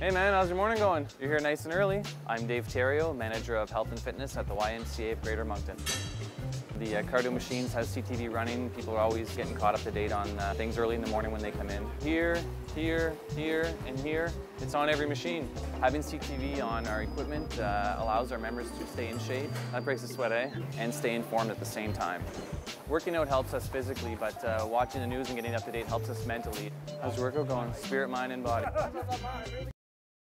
Hey man, how's your morning going? You're here nice and early. I'm Dave Theriault, manager of health and fitness at the YMCA of Greater Moncton. The uh, cardio machines has CTV running. People are always getting caught up to date on uh, things early in the morning when they come in. Here, here, here, and here. It's on every machine. Having CTV on our equipment uh, allows our members to stay in shape, that breaks the sweat, eh? And stay informed at the same time. Working out helps us physically, but uh, watching the news and getting up to date helps us mentally. How's your workout going? Spirit, mind, and body.